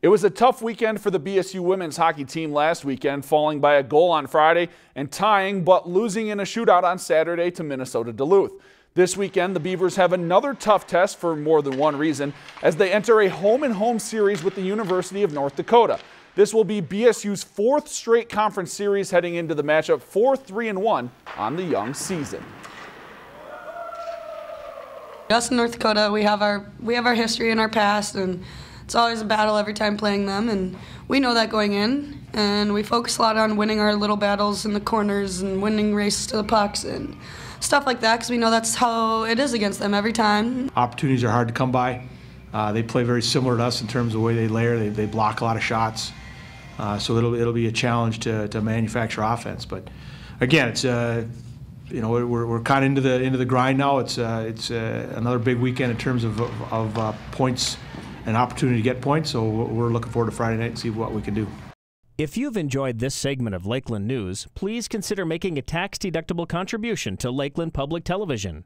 It was a tough weekend for the BSU women's hockey team last weekend, falling by a goal on Friday and tying but losing in a shootout on Saturday to Minnesota Duluth. This weekend, the Beavers have another tough test for more than one reason as they enter a home and home series with the University of North Dakota. This will be BSU's fourth straight conference series heading into the matchup 4-3 and 1 on the young season. Us in North Dakota, we have our we have our history and our past and it's always a battle every time playing them, and we know that going in. And we focus a lot on winning our little battles in the corners and winning races to the pucks and stuff like that because we know that's how it is against them every time. Opportunities are hard to come by. Uh, they play very similar to us in terms of the way they layer. They, they block a lot of shots, uh, so it'll it'll be a challenge to, to manufacture offense. But again, it's uh, you know we're, we're kind of into the into the grind now. It's uh, it's uh, another big weekend in terms of of, uh, points an opportunity to get points. So we're looking forward to Friday night and see what we can do. If you've enjoyed this segment of Lakeland News, please consider making a tax-deductible contribution to Lakeland Public Television.